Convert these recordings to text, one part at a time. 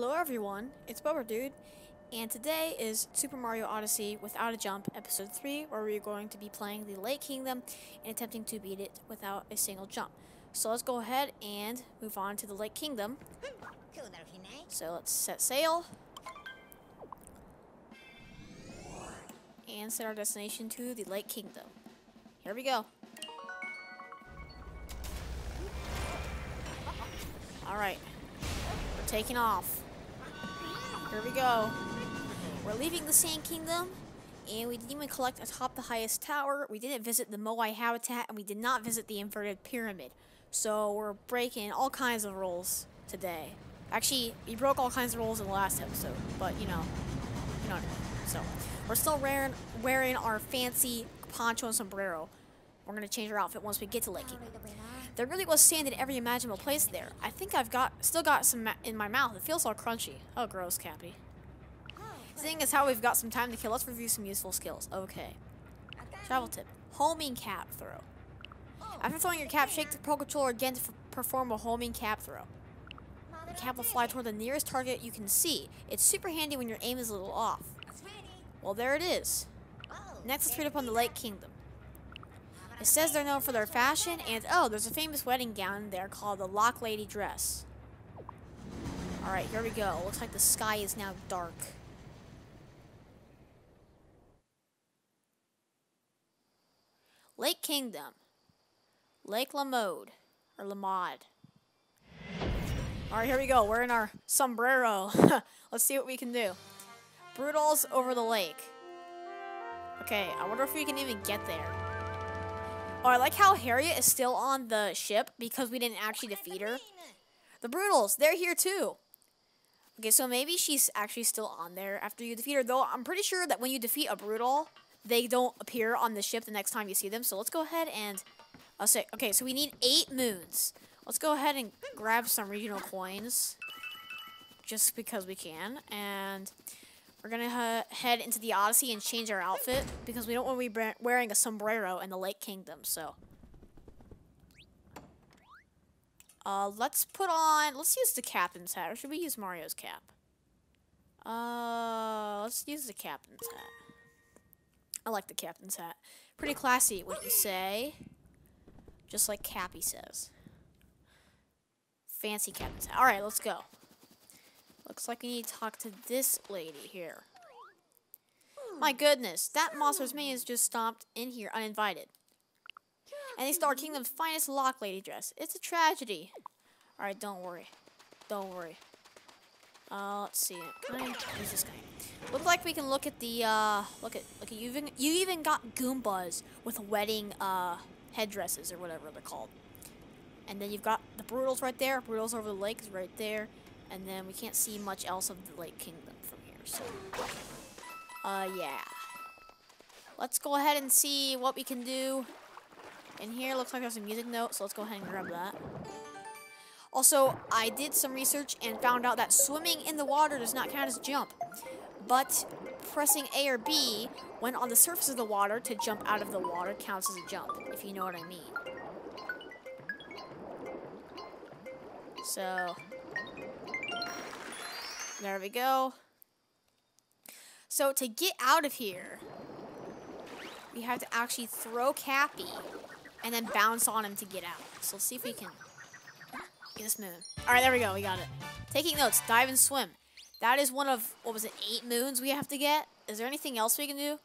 Hello everyone, it's Bubbr Dude, and today is Super Mario Odyssey Without a Jump, Episode 3, where we're going to be playing the Lake Kingdom and attempting to beat it without a single jump. So let's go ahead and move on to the Lake Kingdom. So let's set sail. And set our destination to the Lake Kingdom. Here we go. Alright. We're taking off. Here we go. We're leaving the Sand Kingdom, and we didn't even collect atop the highest tower. We didn't visit the Moai habitat, and we did not visit the inverted pyramid. So we're breaking all kinds of rules today. Actually, we broke all kinds of rules in the last episode, but you know, you know. So we're still wearing wearing our fancy poncho and sombrero. We're gonna change our outfit once we get to Lake Kingdom. There really was sand in every imaginable place there. I think I've got still got some in my mouth. It feels all crunchy. Oh, gross, Cappy. Seeing as how we've got some time to kill, let's review some useful skills. Okay. Travel tip. Homing cap throw. After throwing your cap, shake the Pro Controller again to perform a homing cap throw. The cap will fly toward the nearest target you can see. It's super handy when your aim is a little off. Well, there it is. Next, let's read up on the Lake Kingdom. It says they're known for their fashion, and oh, there's a famous wedding gown there called the Lochlady Dress. Alright, here we go. Looks like the sky is now dark. Lake Kingdom. Lake Lamode. Or Lamod. Alright, here we go. We're in our sombrero. Let's see what we can do. Broodals over the lake. Okay, I wonder if we can even get there. Oh, I like how Harriet is still on the ship because we didn't actually defeat her. The Broodals, they're here too. Okay, so maybe she's actually still on there after you defeat her. Though I'm pretty sure that when you defeat a Broodal, they don't appear on the ship the next time you see them. So let's go ahead and oh, I'll say, okay, so we need eight moons. Let's go ahead and grab some regional coins just because we can. And we're to head into the Odyssey and change our outfit because we don't want to be wearing a sombrero in the Lake Kingdom. So uh, let's put on, let's use the captain's hat. Or should we use Mario's cap? Uh, let's use the captain's hat. I like the captain's hat. Pretty classy, what you say? Just like Cappy says. Fancy captain's hat. Alright, let's go. Looks like we need to talk to this lady here. My goodness, that monster's minions just stomped in here uninvited. And they stole our kingdom's finest Lochlady dress. It's a tragedy. Alright, don't worry. Don't worry. Uh, let's see. Use this guy? Look like we can look at the, uh, look at, look at, you even, you even got Goombas with wedding, uh, headdresses or whatever they're called. And then you've got the Broodals right there. Broodals over the lake is right there. And then we can't see much else of the Lake Kingdom from here, so, uh, yeah. Let's go ahead and see what we can do. In here, looks like there's a music note, so let's go ahead and grab that. Also, I did some research and found out that swimming in the water does not count as a jump. But pressing A or B when on the surface of the water to jump out of the water counts as a jump, if you know what I mean. So, there we go. So to get out of here, we have to actually throw Cappy and then bounce on him to get out. So let's see if we can get this moon. All right, there we go. We got it. Taking notes, dive and swim. That is one of, what was it, eight moons we have to get? Is there anything else we can do?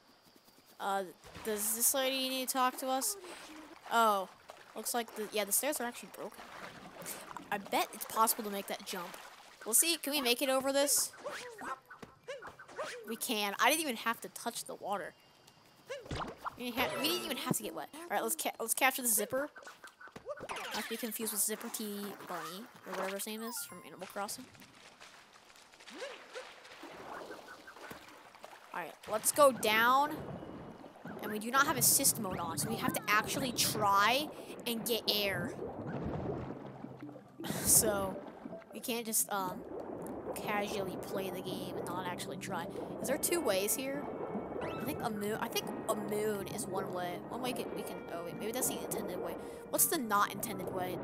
Uh, does this lady need to talk to us? Oh, looks like the, yeah, the stairs are actually broken. I bet it's possible to make that jump. We'll see. Can we make it over this? We can. I didn't even have to touch the water. We didn't, have, we didn't even have to get wet. All right, let's ca let's capture the zipper. Not to be confused with Zipper T Bunny or whatever his name is from Animal Crossing. All right, let's go down. And we do not have assist mode on, so we have to actually try and get air. so we can't just um, casually play the game and not actually try. Is there two ways here? I think a moon. I think a moon is one way. One way can, we can. Oh wait, maybe that's the intended way. What's the not intended way?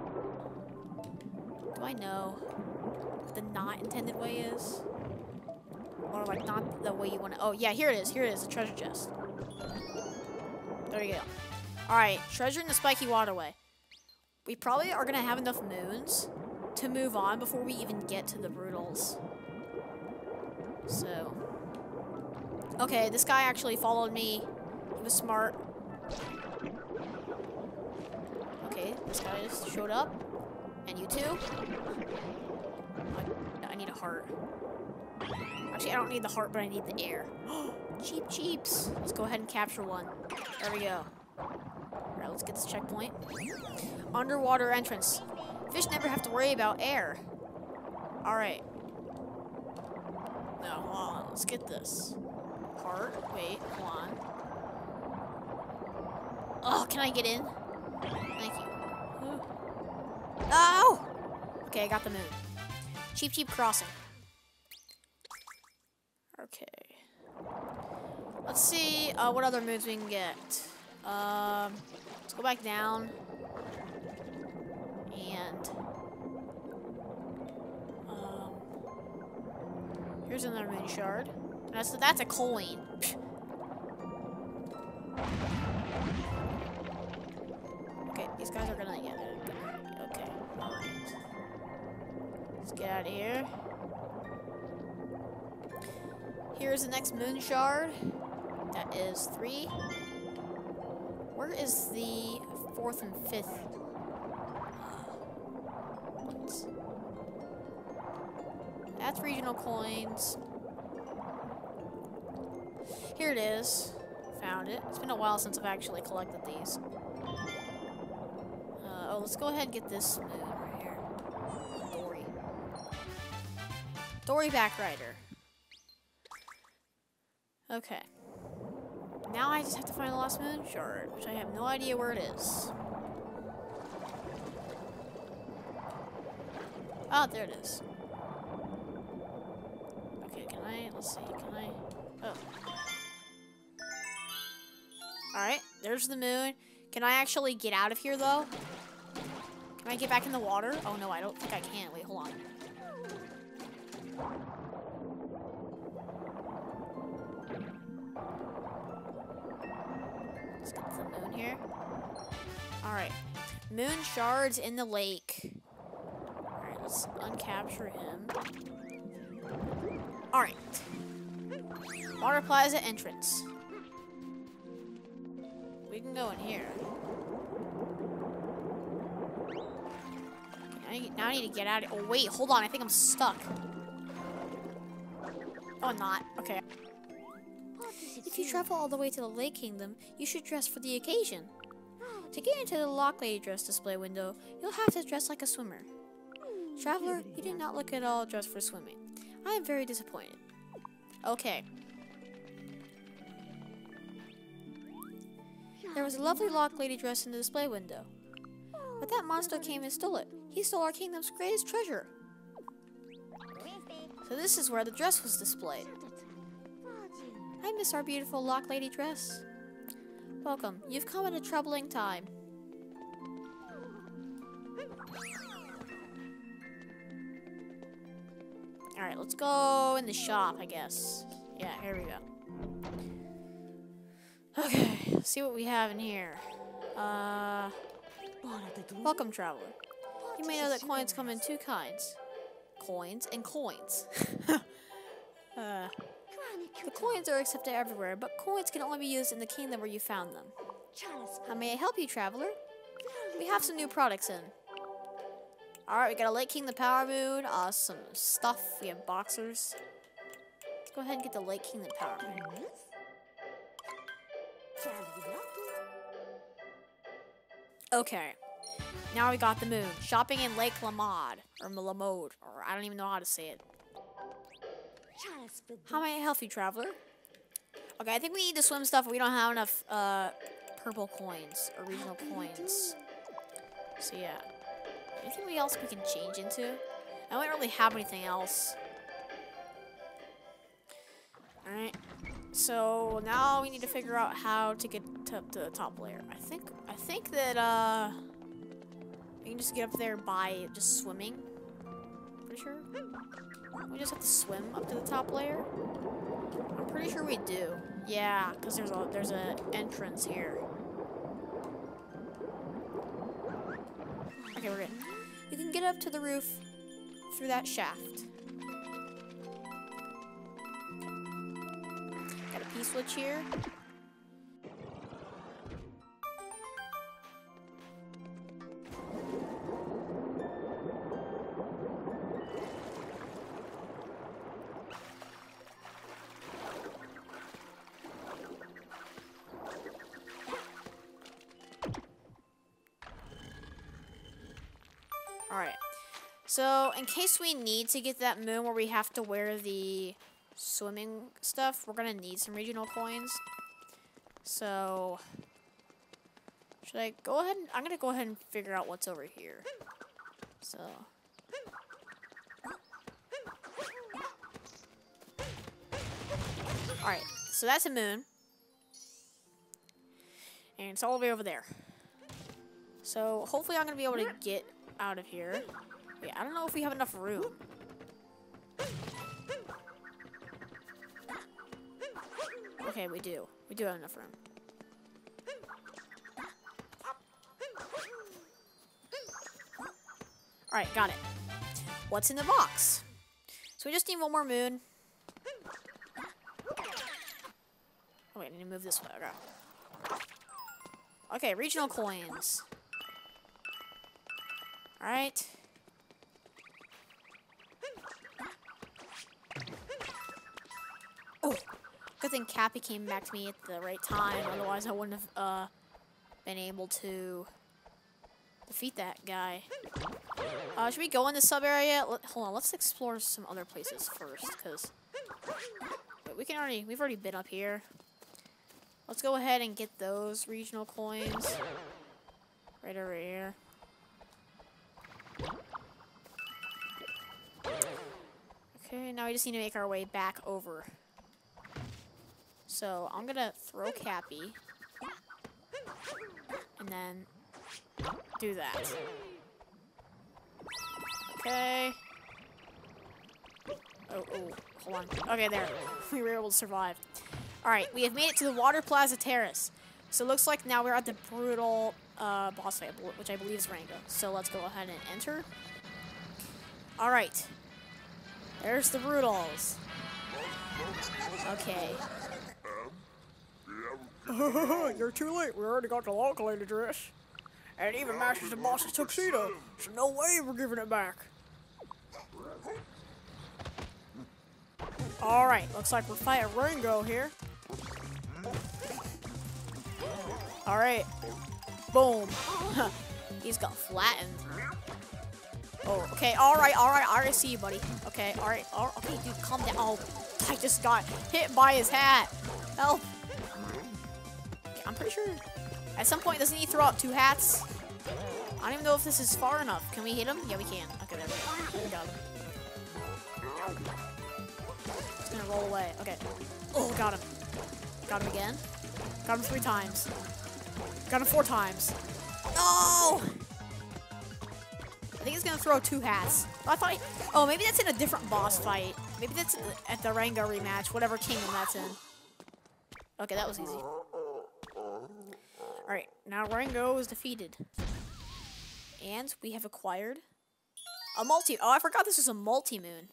Do I know? the not intended way is. Or like not the way you want to. Oh yeah, here it is. Here it is, the treasure chest. There you go. All right, treasure in the spiky waterway. We probably are gonna have enough moons to move on before we even get to the Broodals. So, okay, this guy actually followed me. He was smart. Okay, this guy just showed up. And you too? I, I need a heart. Actually, I don't need the heart, but I need the air. Cheep Cheeps. Let's go ahead and capture one. There we go. Alright, let's get this checkpoint. Underwater entrance. Fish never have to worry about air. Alright. Now, hold on. Let's get this. Heart. Wait, hold on. Oh, can I get in? Thank you. Oh! Okay, I got the moon. Cheep, cheep crossing. Okay. Let's see uh, what other moons we can get. Um, let's go back down. And... Um, here's another moon shard. That's, that's a coin. Okay, these guys are gonna, they're gonna, okay. Let's get out of here. Here's the next moon shard. That is three. Where is the fourth and fifth? That's regional coins. Here it is. Found it. It's been a while since I've actually collected these. Uh, oh, let's go ahead and get this moon right here. Dorrie. Dorrie-Back Rider. Okay. Now I just have to find the last moon shard, which I have no idea where it is. Oh, there it is. Okay, can I, let's see, can I, oh. Alright, there's the moon. Can I actually get out of here, though? Can I get back in the water? Oh, no, I don't think I can. Wait, hold on. Here. Alright. Moon shards in the lake. Alright, let's uncapture him. Alright. Water Plaza entrance. We can go in here. Now I need to get out of Oh, wait, hold on. I think I'm stuck. Oh, I'm not. Okay. If you travel all the way to the Lake Kingdom, you should dress for the occasion. To get into the Lochlady dress display window, you'll have to dress like a swimmer. Traveler, you did not look at all dressed for swimming. I am very disappointed. Okay. There was a lovely Lochlady dress in the display window. But that monster came and stole it. He stole our kingdom's greatest treasure. So this is where the dress was displayed. I miss our beautiful Lochlady dress. Welcome. You've come at a troubling time. Alright, let's go in the shop, I guess. Yeah, here we go. Okay, see what we have in here. Uh, welcome, traveler. You may know that coins come in two kinds. Coins and coins. uh, the coins are accepted everywhere, but coins can only be used in the kingdom where you found them. How may I help you, traveler? We have some new products in. Alright, we got a Lake King the Power Moon, uh, some stuff. We have boxers. Let's go ahead and get the Lake King the Power Moon. Okay. Now we got the moon. Shopping in Lake Lamod. Or Lamode. Or I don't even know how to say it. How may I help you, traveler? Okay, I think we need to swim stuff. We don't have enough uh, purple coins or regional coins. So yeah. Anything else we can change into? I don't really have anything else. Alright. So now we need to figure out how to get to, to the top layer. I think I think that uh we can just get up there by just swimming. Pretty sure. We just have to swim up to the top layer. I'm pretty sure we do. Yeah, because there's a there's a entrance here. Okay, we're good. You can get up to the roof through that shaft. Got a P-switch here. So, in case we need to get that moon where we have to wear the swimming stuff, we're gonna need some regional coins. So, should I go ahead? And, I'm gonna go ahead and figure out what's over here. So. Alright, so that's a moon. And it's all the way over there. So, hopefully I'm gonna be able to get out of here. Wait, I don't know if we have enough room. Okay, we do. We do have enough room. Alright, got it. What's in the box? So we just need one more moon. Oh wait, I need to move this way. Okay. Okay, regional coins. Alright. Good thing Cappy came back to me at the right time. Otherwise, I wouldn't have uh, been able to defeat that guy. Uh, should we go in the sub area? Hold on, let's explore some other places first, because we can already we've already been up here. Let's go ahead and get those regional coins right over here. Okay, now we just need to make our way back over. So I'm gonna throw Cappy. And then do that. Okay. Oh, oh, hold on. Okay, there. we were able to survive. Alright, we have made it to the Water Plaza Terrace. So it looks like now we're at the Broodal uh, boss fight, which I believe is Rango. So let's go ahead and enter. Alright. There's the Broodals. Okay. You're too late. We already got the Lochlady dress. And even matches the boss's tuxedo. So no way we're giving it back. Alright, looks like we're fighting Rango here. Alright. Boom. He's got flattened. Oh, okay, alright, alright, I already see you, buddy. Okay, alright, all, okay, dude, calm down. Oh, I just got hit by his hat. Help. I'm pretty sure at some point, doesn't he throw out two hats? I don't even know if this is far enough. Can we hit him? Yeah, we can. Okay, there we go. Him. Gonna roll away. Okay. Oh, got him. Got him again. Got him three times. Got him four times. No! I think he's gonna throw two hats. I thought. He, oh, maybe that's in a different boss fight. Maybe that's at the Rango rematch, whatever kingdom that's in. Okay, that was easy. All right, now Rango is defeated, and we have acquired a multi. Oh, I forgot this was a multi moon.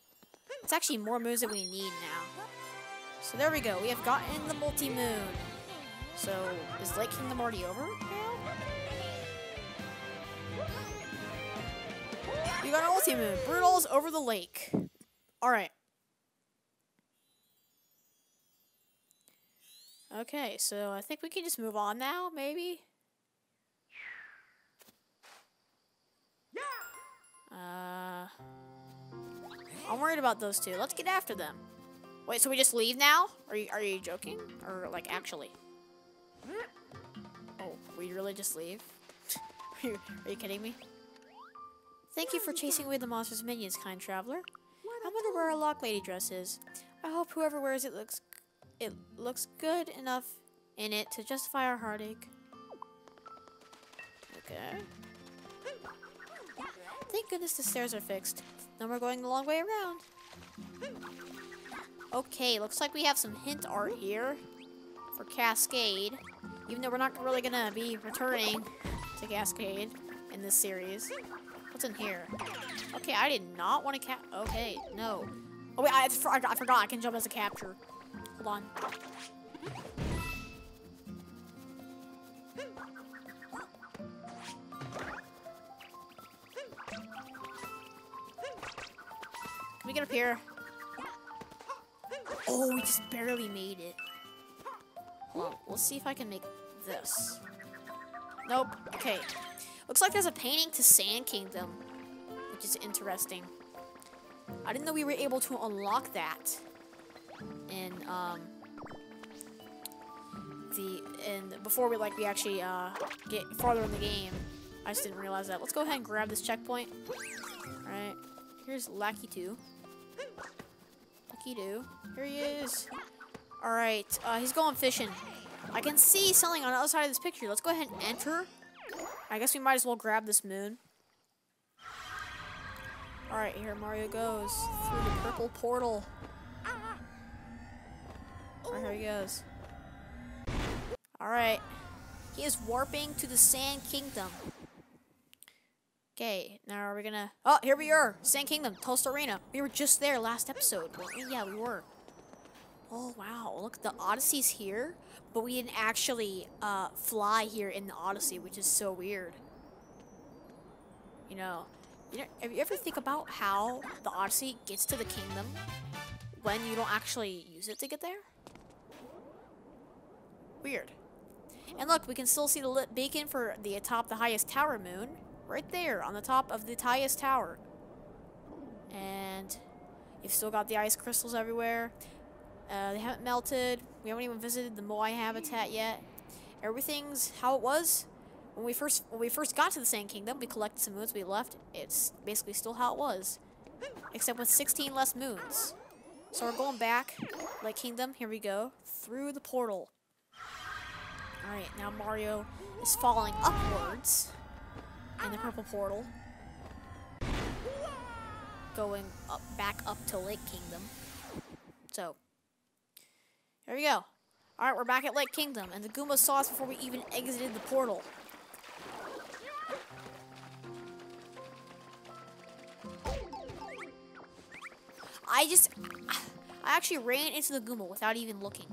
It's actually more moons that we need now. So there we go. We have gotten the multi moon. So is Lake Kingdom already over now? You got an ultimate. Broodals over the lake. Alright. Okay, so I think we can just move on now, maybe? Uh, I'm worried about those two. Let's get after them. Wait, so we just leave now? Are you, are you joking? Or, like, actually? Oh, we really just leave? are, you, are you kidding me? Thank you for chasing away the monster's minions, kind traveler. I wonder where our Lochlady dress is. I hope whoever wears it looks it looks good enough in it to justify our heartache. Okay. Thank goodness the stairs are fixed. then we're going the long way around. Okay, looks like we have some hint art here for Cascade. Even though we're not really gonna be returning to Cascade in this series. What's in here? Okay, I did not want to cap. Okay, no. Oh wait, I, I forgot I can jump as a capture. Hold on. Can we get up here? Oh, we just barely made it. On, let's see if I can make this. Nope. Okay. Looks like there's a painting to Sand Kingdom, which is interesting. I didn't know we were able to unlock that. And, um, the, and before we, like, we actually, uh, get farther in the game. I just didn't realize that. Let's go ahead and grab this checkpoint. Alright. Here's Lakitu. Lucky do. Here he is. Alright, uh, he's going fishing. I can see something on the other side of this picture. Let's go ahead and enter. I guess we might as well grab this moon. Alright, here Mario goes. Through the purple portal. Alright, here he goes. Alright. He is warping to the Sand Kingdom. Okay, now are we gonna... Oh, here we are! Sand Kingdom, Tostarena. We were just there last episode. Yeah, we were. Oh, wow. Look, the Odyssey's here, but we didn't actually uh, fly here in the Odyssey, which is so weird. You know, you know, have you ever think about how the Odyssey gets to the kingdom when you don't actually use it to get there? Weird. And look, we can still see the lit beacon for the atop the highest tower moon. Right there, on the top of the highest tower. And you've still got the ice crystals everywhere. Uh, they haven't melted. We haven't even visited the Moai habitat yet. Everything's how it was when we first when we first got to the Sand Kingdom. We collected some moons. We left. It's basically still how it was, except with 16 less moons. So we're going back, Lake Kingdom. Here we go through the portal. All right, now Mario is falling upwards in the purple portal. Going up, back up to Lake Kingdom. So, here we go. Alright, we're back at Lake Kingdom, and the Goomba saw us before we even exited the portal. I just... I actually ran into the Goomba without even looking.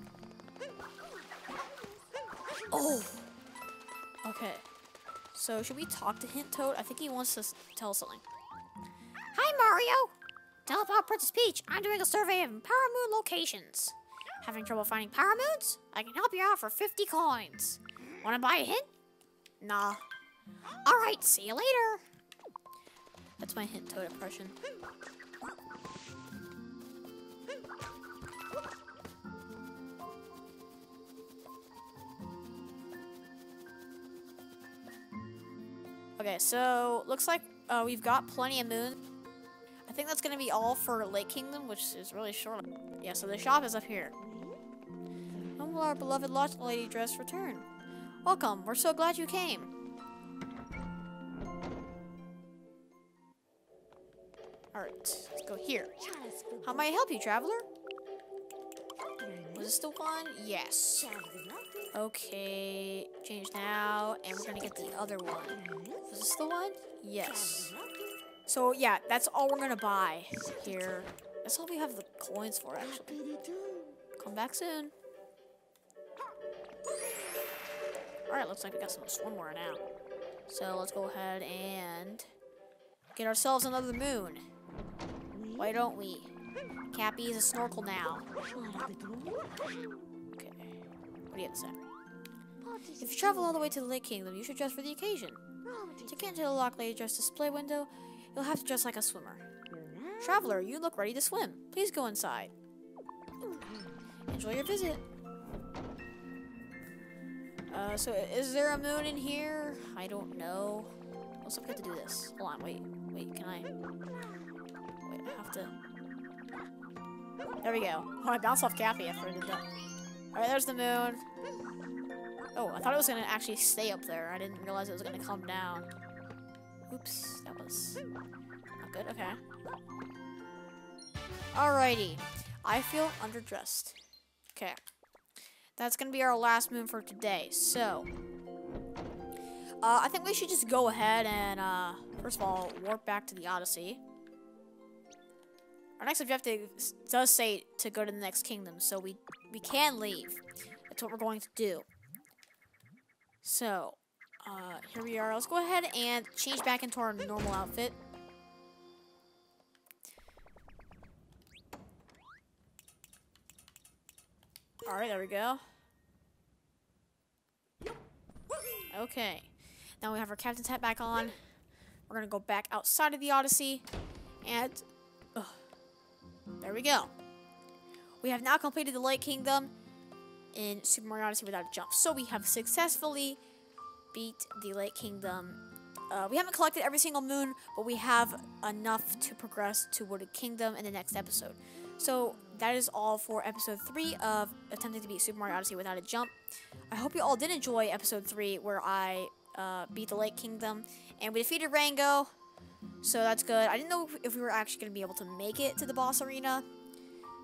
Oh! Okay. So, should we talk to Hint Toad? I think he wants to tell us something. Hi, Mario! To help out Princess Peach, I'm doing a survey of Power Moon locations. Having trouble finding Power Moons? I can help you out for 50 coins. Want to buy a hint? Nah. Alright, see you later. That's my Hint Toad impression. Okay, so looks like uh, we've got plenty of moon. I think that's to be all for Lake Kingdom, which is really short. Yeah, so the shop is up here. When will our beloved Lochlady dress return? Welcome, we're so glad you came. Alright, let's go here. How may I help you, traveler? Was this the one? Yes. Okay, change now, and we're gonna get the other one. Is this the one? Yes. So yeah, that's all we're gonna buy here. That's all we have the coins for, actually. Come back soon. Alright, looks like we got some swimwear now. So let's go ahead and get ourselves another moon. Why don't we? Cappy is a snorkel now. What do you say? If you travel all the way to the Lake Kingdom, you should dress for the occasion. To get into the Lochlady Dress display window, you'll have to dress like a swimmer. Traveler, you look ready to swim. Please go inside. Enjoy your visit. Uh, so is there a moon in here? I don't know. What's up? I have to do this. Hold on, wait, wait, can I? Wait, I have to. There we go. Oh, I bounced off Cappy after I did that. Alright, there's the moon. Oh, I thought it was gonna actually stay up there. I didn't realize it was gonna come down. Oops, that was not good. Okay. Alrighty. I feel underdressed. Okay. That's gonna be our last moon for today. So, uh, I think we should just go ahead and, uh, first of all, warp back to the Odyssey. Our next objective does say to go to the next kingdom, so we we can leave. That's what we're going to do. So, uh, here we are. Let's go ahead and change back into our normal outfit. Alright, there we go. Okay. Now we have our captain's hat back on. We're going to go back outside of the Odyssey. And... There we go. We have now completed the Lake Kingdom in Super Mario Odyssey without a jump. So we have successfully beat the Lake Kingdom. Uh, we haven't collected every single moon, but we have enough to progress to Wooded Kingdom in the next episode. So that is all for episode 3 of attempting to beat Super Mario Odyssey without a jump. I hope you all did enjoy episode 3 where I uh, beat the Lake Kingdom and we defeated Rango. So that's good. I didn't know if we were actually going to be able to make it to the boss arena.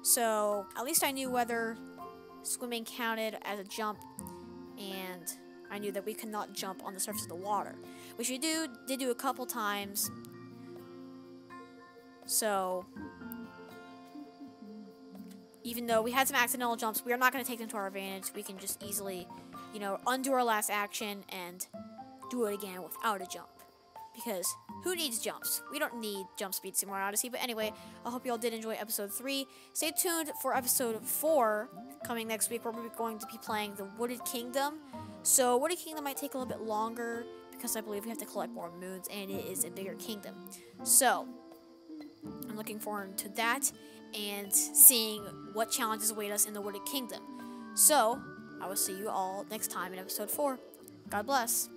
So at least I knew whether swimming counted as a jump and I knew that we could not jump on the surface of the water. Which we do did do a couple times. So even though we had some accidental jumps, we are not going to take them to our advantage. We can just easily, you know, undo our last action and do it again without a jump. Because who needs jumps? We don't need jump speed Super Mario Odyssey. But anyway, I hope you all did enjoy episode 3. Stay tuned for episode 4 coming next week where we're going to be playing the Wooded Kingdom. So Wooded Kingdom might take a little bit longer because I believe we have to collect more moons and it is a bigger kingdom. So, I'm looking forward to that and seeing what challenges await us in the Wooded Kingdom. So, I will see you all next time in episode 4. God bless.